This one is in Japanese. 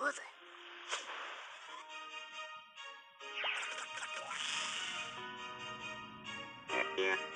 王座 Yeah.